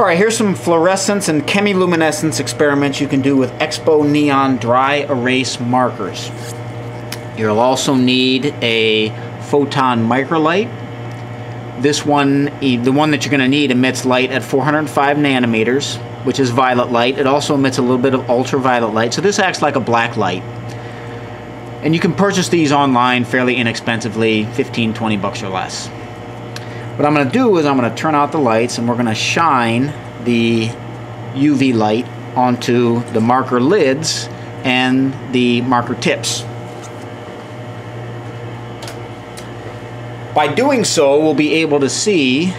All right, here's some fluorescence and chemiluminescence experiments you can do with Expo Neon dry erase markers. You'll also need a photon microlight. This one, the one that you're going to need, emits light at 405 nanometers, which is violet light. It also emits a little bit of ultraviolet light, so this acts like a black light. And you can purchase these online fairly inexpensively, 15, 20 bucks or less. What I'm going to do is I'm going to turn out the lights and we're going to shine the UV light onto the marker lids and the marker tips. By doing so, we'll be able to see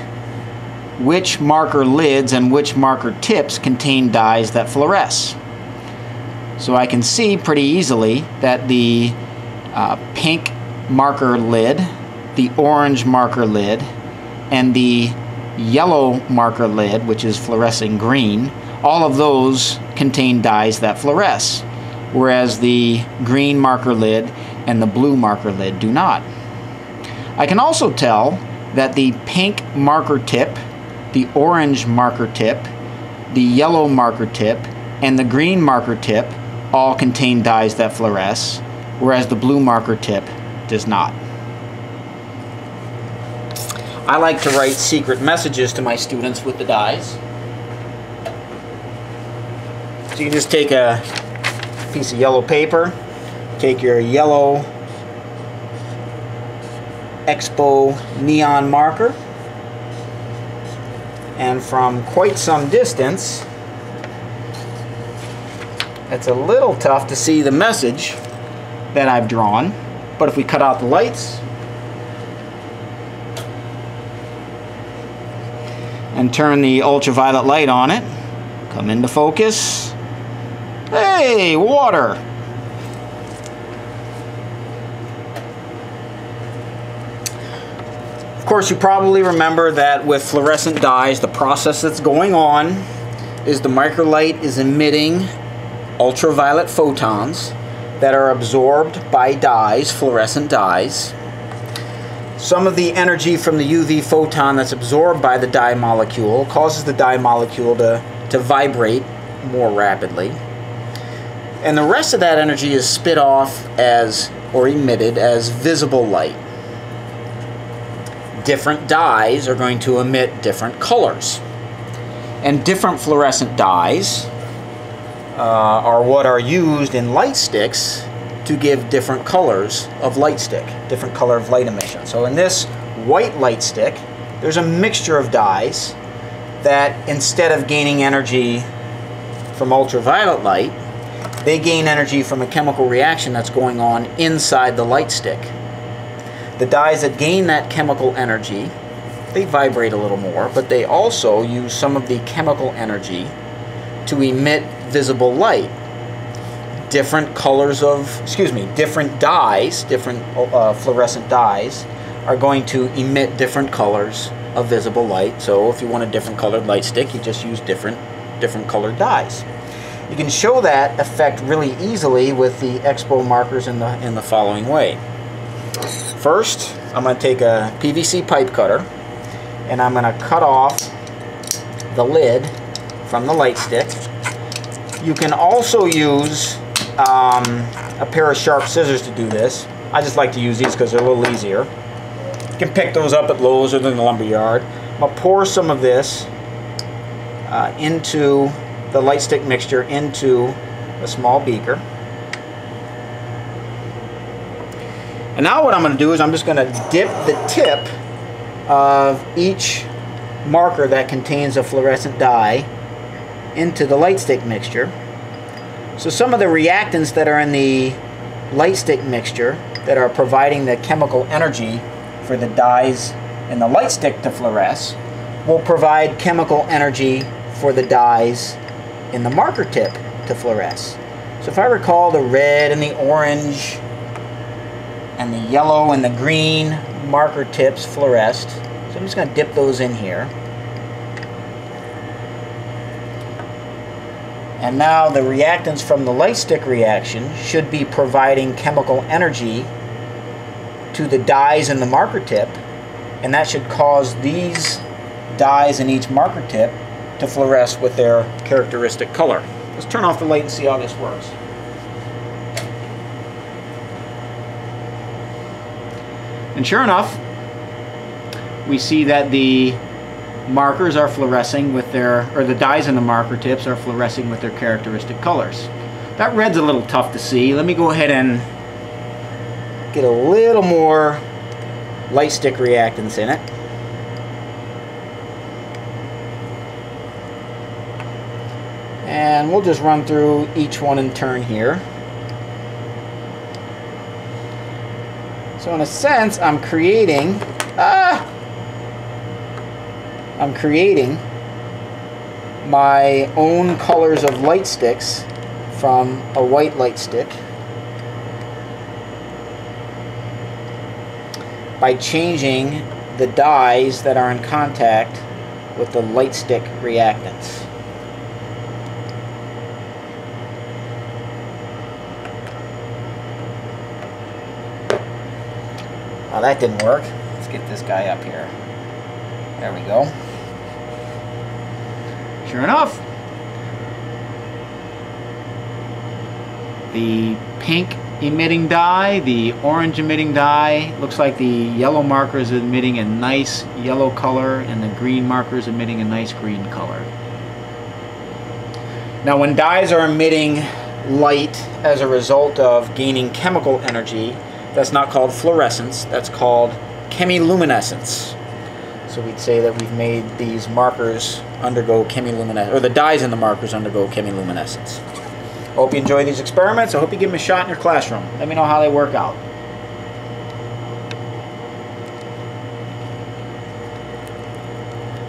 which marker lids and which marker tips contain dyes that fluoresce. So I can see pretty easily that the uh, pink marker lid, the orange marker lid, and the yellow marker lid, which is fluorescing green, all of those contain dyes that fluoresce, whereas the green marker lid and the blue marker lid do not. I can also tell that the pink marker tip, the orange marker tip, the yellow marker tip, and the green marker tip all contain dyes that fluoresce, whereas the blue marker tip does not. I like to write secret messages to my students with the dyes. So you just take a piece of yellow paper, take your yellow Expo neon marker, and from quite some distance, it's a little tough to see the message that I've drawn, but if we cut out the lights, and turn the ultraviolet light on it. Come into focus. Hey, water! Of course, you probably remember that with fluorescent dyes, the process that's going on is the microlight is emitting ultraviolet photons that are absorbed by dyes, fluorescent dyes, some of the energy from the UV photon that's absorbed by the dye molecule causes the dye molecule to, to vibrate more rapidly. And the rest of that energy is spit off as, or emitted as visible light. Different dyes are going to emit different colors. And different fluorescent dyes uh, are what are used in light sticks to give different colors of light stick, different color of light emission. So in this white light stick, there's a mixture of dyes that instead of gaining energy from ultraviolet light, they gain energy from a chemical reaction that's going on inside the light stick. The dyes that gain that chemical energy, they vibrate a little more, but they also use some of the chemical energy to emit visible light different colors of, excuse me, different dyes, different uh, fluorescent dyes, are going to emit different colors of visible light. So if you want a different colored light stick, you just use different, different colored dyes. You can show that effect really easily with the Expo markers in the, in the following way. First, I'm going to take a PVC pipe cutter and I'm going to cut off the lid from the light stick. You can also use um, a pair of sharp scissors to do this. I just like to use these because they're a little easier. You can pick those up at Lowe's or in the lumber yard. I'm going to pour some of this uh, into the light stick mixture into a small beaker. And now what I'm going to do is I'm just going to dip the tip of each marker that contains a fluorescent dye into the light stick mixture. So some of the reactants that are in the light stick mixture that are providing the chemical energy for the dyes in the light stick to fluoresce will provide chemical energy for the dyes in the marker tip to fluoresce. So if I recall the red and the orange and the yellow and the green marker tips fluoresced. So I'm just going to dip those in here. And now the reactants from the light stick reaction should be providing chemical energy to the dyes in the marker tip. And that should cause these dyes in each marker tip to fluoresce with their characteristic color. Let's turn off the light and see how this works. And sure enough, we see that the markers are fluorescing with their, or the dyes in the marker tips are fluorescing with their characteristic colors. That red's a little tough to see. Let me go ahead and get a little more light stick reactants in it. And we'll just run through each one in turn here. So in a sense, I'm creating, ah, I'm creating my own colors of light sticks from a white light stick by changing the dyes that are in contact with the light stick reactants. Oh, that didn't work. Let's get this guy up here. There we go. Sure enough, the pink emitting dye, the orange emitting dye, looks like the yellow marker is emitting a nice yellow color and the green marker is emitting a nice green color. Now when dyes are emitting light as a result of gaining chemical energy, that's not called fluorescence, that's called chemiluminescence. So we'd say that we've made these markers undergo chemiluminescence, or the dyes in the markers undergo chemiluminescence. Hope you enjoy these experiments. I hope you give them a shot in your classroom. Let me know how they work out.